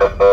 you.